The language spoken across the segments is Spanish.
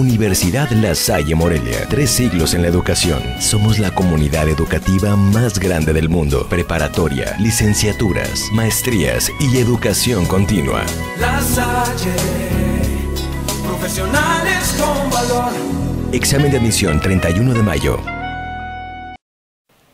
Universidad La Salle Morelia. Tres siglos en la educación. Somos la comunidad educativa más grande del mundo. Preparatoria, licenciaturas, maestrías y educación continua. La Salle, profesionales con valor. Examen de admisión 31 de mayo.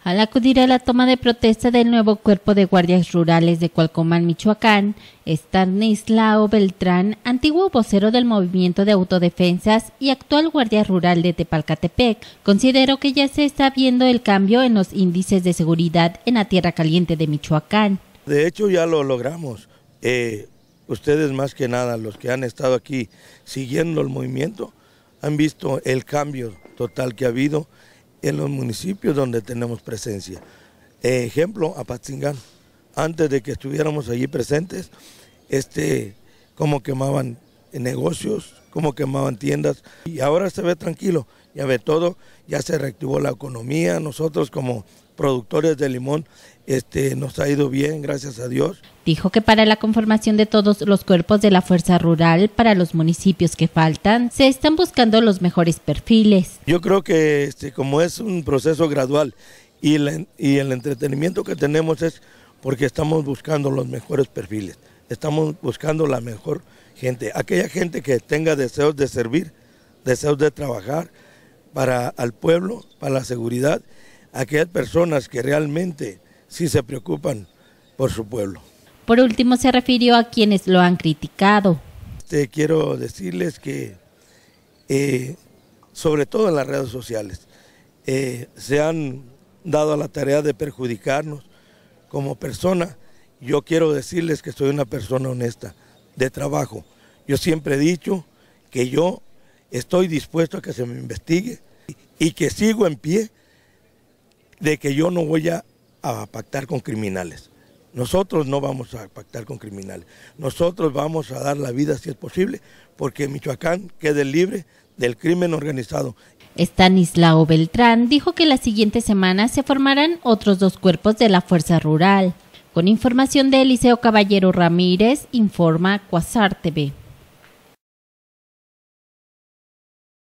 Al acudir a la toma de protesta del nuevo cuerpo de guardias rurales de Cualcomán, Michoacán, Stanislao Beltrán, antiguo vocero del movimiento de autodefensas y actual guardia rural de Tepalcatepec, consideró que ya se está viendo el cambio en los índices de seguridad en la tierra caliente de Michoacán. De hecho, ya lo logramos. Eh, ustedes más que nada, los que han estado aquí siguiendo el movimiento, han visto el cambio total que ha habido en los municipios donde tenemos presencia. Ejemplo, Apatzingán. Antes de que estuviéramos allí presentes, este, cómo quemaban negocios, cómo quemaban tiendas. Y ahora se ve tranquilo, ya ve todo, ya se reactivó la economía. Nosotros como productores de limón este, nos ha ido bien, gracias a Dios. Dijo que para la conformación de todos los cuerpos de la fuerza rural para los municipios que faltan, se están buscando los mejores perfiles. Yo creo que este, como es un proceso gradual y, y el entretenimiento que tenemos es porque estamos buscando los mejores perfiles, estamos buscando la mejor gente, aquella gente que tenga deseos de servir, deseos de trabajar para al pueblo, para la seguridad, aquellas personas que realmente sí se preocupan por su pueblo. Por último, se refirió a quienes lo han criticado. Quiero decirles que, eh, sobre todo en las redes sociales, eh, se han dado a la tarea de perjudicarnos como persona. Yo quiero decirles que soy una persona honesta, de trabajo. Yo siempre he dicho que yo estoy dispuesto a que se me investigue y que sigo en pie de que yo no voy a a pactar con criminales. Nosotros no vamos a pactar con criminales. Nosotros vamos a dar la vida si es posible, porque Michoacán quede libre del crimen organizado. Estanislao Beltrán dijo que la siguiente semana se formarán otros dos cuerpos de la Fuerza Rural. Con información de Eliseo Caballero Ramírez, informa Cuasar TV.